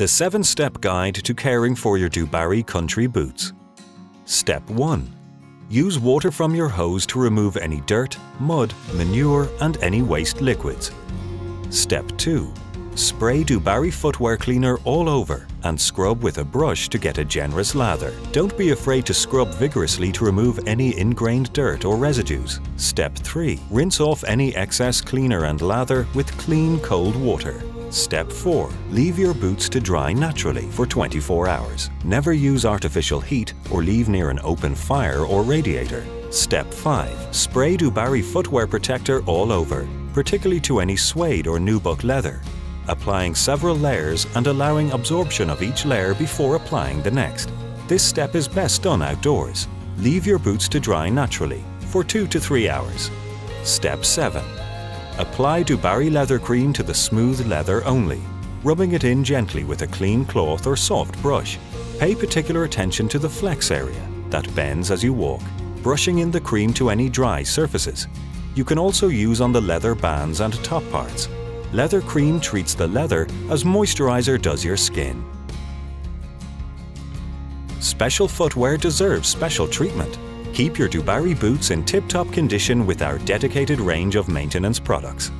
The 7-step guide to caring for your Dubarry country boots. Step 1. Use water from your hose to remove any dirt, mud, manure and any waste liquids. Step 2. Spray Dubarry footwear cleaner all over and scrub with a brush to get a generous lather. Don't be afraid to scrub vigorously to remove any ingrained dirt or residues. Step 3. Rinse off any excess cleaner and lather with clean cold water. Step 4. Leave your boots to dry naturally for 24 hours. Never use artificial heat or leave near an open fire or radiator. Step 5. Spray Dubarry footwear protector all over, particularly to any suede or nubuck leather applying several layers and allowing absorption of each layer before applying the next. This step is best done outdoors. Leave your boots to dry naturally for 2 to 3 hours. Step 7. Apply Dubarry leather cream to the smooth leather only, rubbing it in gently with a clean cloth or soft brush. Pay particular attention to the flex area that bends as you walk, brushing in the cream to any dry surfaces. You can also use on the leather bands and top parts Leather Cream treats the leather as moisturizer does your skin. Special footwear deserves special treatment. Keep your Dubarry boots in tip-top condition with our dedicated range of maintenance products.